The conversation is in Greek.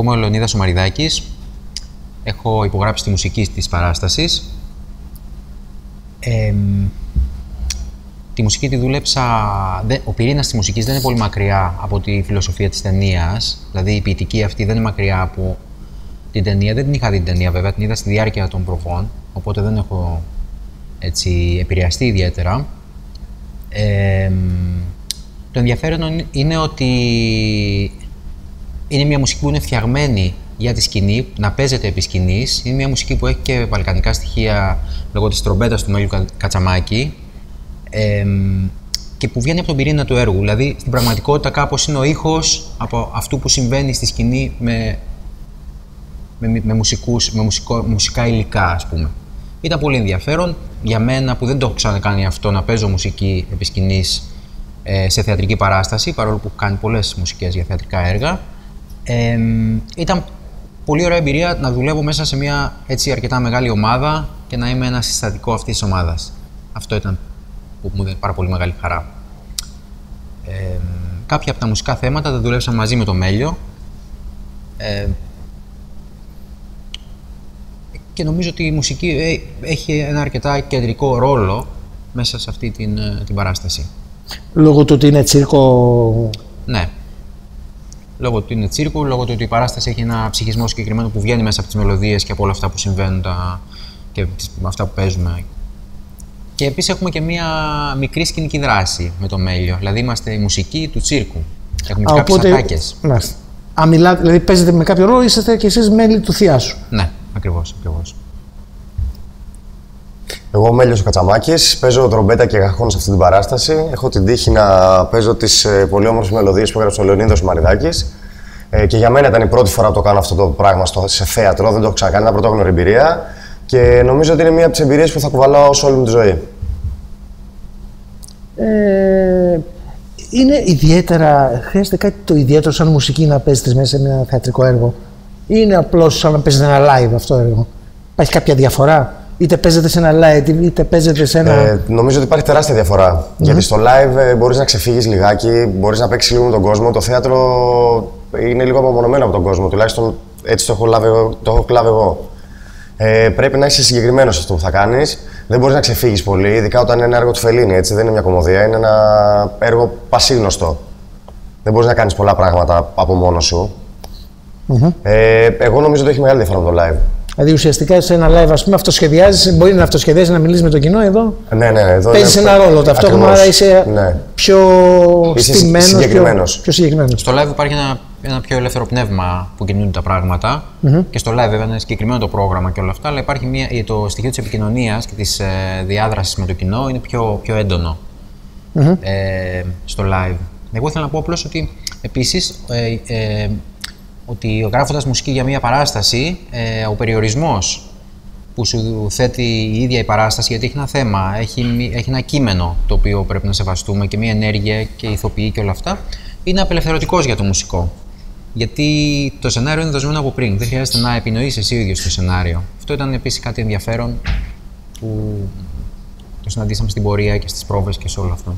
Εγώ είμαι ο Λεωνίδας Ομαριδάκης. Έχω υπογράψει τη μουσική της παράστασης. Ε, τη μουσική τη δούλεψα. Ο πυρήνας της μουσικής δεν είναι πολύ μακριά από τη φιλοσοφία της ταινίας. Δηλαδή η ποιητική αυτή δεν είναι μακριά από την ταινία. Δεν την είχα δει την ταινία βέβαια, την είδα στη διάρκεια των προβών. Οπότε δεν έχω έτσι, επηρεαστεί ιδιαίτερα. Ε, το ενδιαφέρον είναι ότι είναι μια μουσική που είναι φτιαγμένη για τη σκηνή, να παίζεται επί σκηνής. Είναι μια μουσική που έχει και βαλκανικά στοιχεία λόγω της τρομπέτας του Μέλιου Κατσαμάκη ε, και που βγαίνει από τον πυρήνα του έργου. Δηλαδή, στην πραγματικότητα κάπως είναι ο ήχος από αυτού που συμβαίνει στη σκηνή με, με, με, μουσικούς, με μουσικό, μουσικά υλικά, ας πούμε. Ήταν πολύ ενδιαφέρον για μένα που δεν το έχω ξανακάνει αυτό να παίζω μουσική επί σκηνής, ε, σε θεατρική παράσταση, παρόλο που έχω κάνει πολλές μουσικές για θεατρικά έργα. Ε, ήταν πολύ ωραία εμπειρία να δουλεύω μέσα σε μια έτσι αρκετά μεγάλη ομάδα και να είμαι ένας συστατικός αυτής της ομάδας. Αυτό ήταν που μου έδινε πάρα πολύ μεγάλη χαρά. Ε, κάποια από τα μουσικά θέματα τα δουλέψαμε μαζί με το Μέλιο. Ε, και νομίζω ότι η μουσική ε, έχει ένα αρκετά κεντρικό ρόλο μέσα σε αυτή την, ε, την παράσταση. Λόγω του ότι είναι τσίρκο... Ναι. Λόγω του ότι είναι τσίρκο, λόγω του ότι η παράσταση έχει ένα ψυχισμό συγκεκριμένο που βγαίνει μέσα από τις μελωδίες και από όλα αυτά που συμβαίνουν τα... και αυτά που παίζουμε και επίσης έχουμε και μία μικρή σκηνική δράση με το μέλιο. Δηλαδή είμαστε η μουσική του τσίρκου. Έχουμε και κάποιες ατάκες. Αν μιλάτε, δηλαδή παίζετε με κάποιο ρόλο, είσαστε και εσείς μέλη του θεία σου. Ναι, ακριβώς. Ακριβώς. Εγώ ο Μέλιος ο Κατσαμάκης, παίζω τρομπέτα και γαχόν σε αυτή την παράσταση. Έχω την τύχη να παίζω τις ε, πολύ όμορφες μελωδίες που έγραψε ο Λεωνίδας Μαριδάκης. Ε, και για μένα ήταν η πρώτη φορά που το κάνω αυτό το πράγμα στο, σε θέατρο, δεν το έχω ξανακάνει, ήταν πρωτόγνωρη εμπειρία. Και νομίζω ότι είναι μία από τις εμπειρίες που θα κουβαλάω σε όλη μου τη ζωή. Ε, είναι ιδιαίτερα, χρειάζεται κάτι το ιδιαίτερο σαν μουσική να παίζετε μέσα σε ένα θεατρικό έργο. Ή είναι απλώς σαν να παίζετε ένα live αυτό το έργο. Υπάρχει κάποια διαφορά; Είτε παίζετε σε ένα live, είτε παίζετε σε ένα. Ε, νομίζω ότι υπάρχει τεράστια διαφορά. Mm-hmm. Γιατί στο live ε, μπορείς να ξεφύγεις λιγάκι, μπορείς να παίξεις λίγο με τον κόσμο. Το θέατρο είναι λίγο απομονωμένο από τον κόσμο. Τουλάχιστον έτσι το έχω, λάβει, το έχω κλάβει εγώ. Ε, πρέπει να είσαι συγκεκριμένος σε αυτό που θα κάνεις. Δεν μπορείς να ξεφύγεις πολύ, ειδικά όταν είναι ένα έργο του Φελίνη. Έτσι. Δεν είναι μια κομμωδία, είναι ένα έργο πασίγνωστο. Δεν μπορείς να κάνεις πολλά πράγματα από μόνος σου. Mm-hmm. Ε, εγώ νομίζω ότι έχει μεγάλη διαφορά με το live. Δηλαδή ουσιαστικά σε ένα live, ας πούμε, αυτοσχεδιάζεις, μπορεί να αυτοσχεδιάζει να μιλήσεις με το κοινό εδώ. Ναι, ναι, εδώ. Παίζεις ένα ρόλο ταυτόχρονα, άρα είσαι ναι. πιο στημένος. Συγκεκριμένος. Πιο, πιο συγκεκριμένος. Στο live υπάρχει ένα ένα πιο ελεύθερο πνεύμα που κινούνται τα πράγματα. Και στο live, βέβαια, είναι συγκεκριμένο το πρόγραμμα και όλα αυτά, αλλά υπάρχει μια, το στοιχείο της επικοινωνίας και της ε, διάδρασης με το κοινό είναι πιο, πιο έντονο ε, στο live. Εγώ ήθελα να πω απλώς ότι επίσης ε, ε, ότι γράφοντας μουσική για μια παράσταση, ε, ο περιορισμός που σου θέτει η ίδια η παράσταση, γιατί έχει ένα θέμα, έχει, έχει ένα κείμενο το οποίο πρέπει να σεβαστούμε και μια ενέργεια και ηθοποιή και όλα αυτά, είναι απελευθερωτικός για το μουσικό. Γιατί το σενάριο είναι δοσμένο από πριν. Δεν χρειάζεται να επινοήσει εσύ ο ίδιος το σενάριο. Αυτό ήταν επίσης κάτι ενδιαφέρον που το συναντήσαμε στην πορεία και στις πρόβες και σε όλο αυτό.